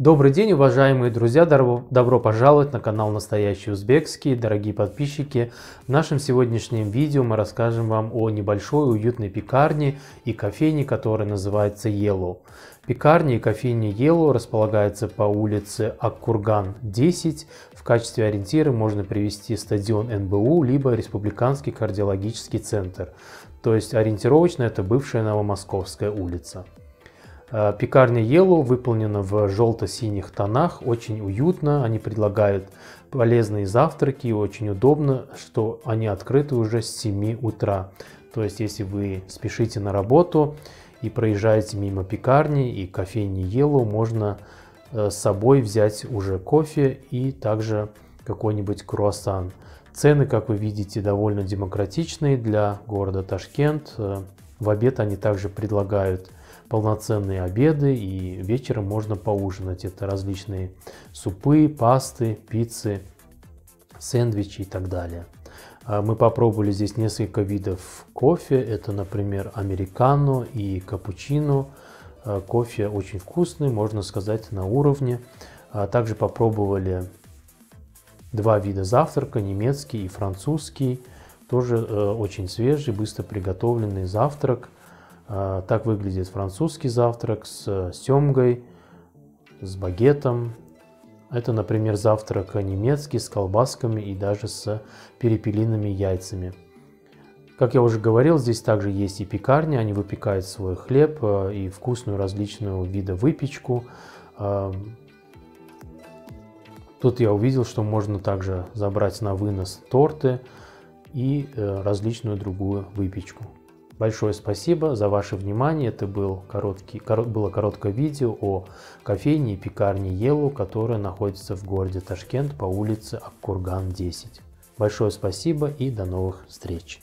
Добрый день, уважаемые друзья! Добро, пожаловать на канал Настоящий Узбекский. Дорогие подписчики, в нашем сегодняшнем видео мы расскажем вам о небольшой уютной пекарне и кофейне, которая называется Yellow. Пекарня и кофейня Yellow располагается по улице Аккурган 10. В качестве ориентира можно привести стадион НБУ, либо Республиканский кардиологический центр. То есть ориентировочно это бывшая Новомосковская улица. Э, пекарня Yellow выполнена в желто-синих тонах, очень уютно, они предлагают полезные завтраки, очень удобно, что они открыты уже с 7 утра. То есть, если вы спешите на работу и проезжаете мимо пекарни и кофейни Yellow, можно э, с собой взять уже кофе и также какой-нибудь круассан. Цены, как вы видите, довольно демократичные для города Ташкент. Э, в обед они также предлагают полноценные обеды и вечером можно поужинать. Это различные супы, пасты, пиццы, сэндвичи и так далее. А, мы попробовали здесь несколько видов кофе. Это, например, американо и капучино. А, кофе очень вкусный, можно сказать, на уровне. А, также попробовали два вида завтрака, немецкий и французский. Тоже э, очень свежий, быстро приготовленный завтрак – так выглядит французский завтрак с семгой, с багетом. Это, например, завтрак немецкий с колбасками и даже с перепелиными яйцами. Как я уже говорил, здесь также есть и пекарня, они выпекают свой хлеб а, и вкусную различную вида выпечку. А, тут я увидел, что можно также забрать на вынос торты и э, различную другую выпечку. Большое спасибо за ваше внимание. Это был короткий, корот, было короткое видео о кофейне и пекарне Елу, которая находится в городе Ташкент по улице Аккурган 10. Большое спасибо и до новых встреч!